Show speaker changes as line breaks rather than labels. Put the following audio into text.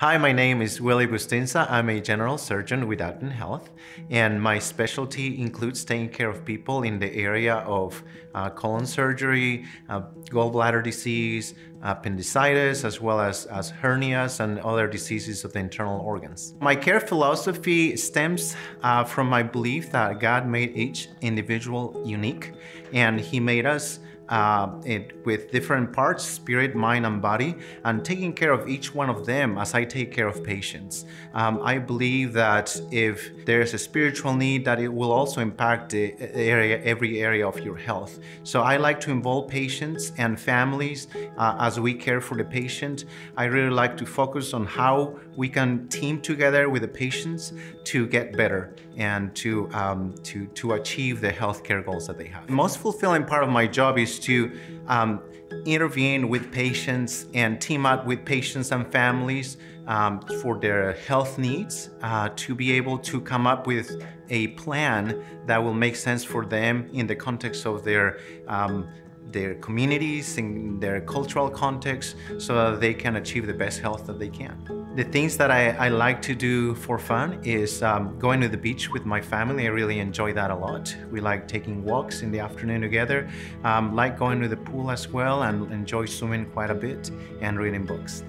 Hi, my name is Willy Bustinza. I'm a general surgeon with Advent Health, and my specialty includes taking care of people in the area of uh, colon surgery, uh, gallbladder disease, appendicitis, as well as, as hernias and other diseases of the internal organs. My care philosophy stems uh, from my belief that God made each individual unique, and He made us uh, it, with different parts, spirit, mind, and body, and taking care of each one of them as I take care of patients. Um, I believe that if there's a spiritual need, that it will also impact the area, every area of your health. So I like to involve patients and families uh, as we care for the patient. I really like to focus on how we can team together with the patients to get better and to, um, to, to achieve the healthcare goals that they have. The most fulfilling part of my job to um, intervene with patients and team up with patients and families um, for their health needs uh, to be able to come up with a plan that will make sense for them in the context of their um, their communities, in their cultural context, so that they can achieve the best health that they can. The things that I, I like to do for fun is um, going to the beach with my family. I really enjoy that a lot. We like taking walks in the afternoon together, um, like going to the pool as well, and enjoy swimming quite a bit and reading books.